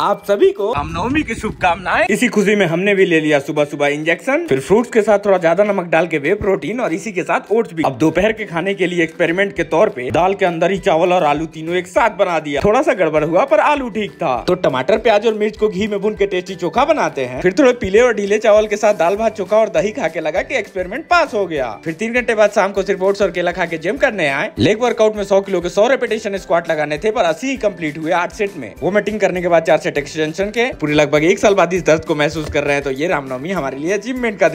आप सभी को रामनवमी की शुभकामनाएँ। इसी खुशी में हमने भी ले लिया सुबह सुबह इंजेक्शन फिर फ्रूट्स के साथ थोड़ा ज़्यादा नमक डाल के वे प्रोटीन और इसी के साथ ओट्स भी। अब दोपहर के खाने के लिए एक्सपेरिमेंट के तौर पे दाल के अंदर ही चावल और आलू तीनों एक साथ बना दिया। थोड़ा सा गड़बड़ हुआ पर आलू ठीक था। तो टमाटर प्याज और मिर्च को घी में भून के टेस्टी चोखा बनाते हैं। फिर थोड़े पीले और ढीले चावल के साथ दाल भात चोखा और दही खा के लगा की एक्सपेरिमेंट पास हो गया। फिर तीन घंटे बाद शाम को सिर्फ़ ओट्स और केला खा के जिम करने आए। लेग वर्कआउट में सौ किलो के सौ रेपिटेशन स्क्वाट लगाने थे पर अस्सी ही कंप्लीट हुए आठ सेट में। वो मीटिंग करने के बाद चार सेट एक्सटेंशन के पूरे लगभग एक साल बाद इस दर्द को महसूस कर रहे हैं तो ये रामनवमी हमारे लिए अचीवमेंट का दिन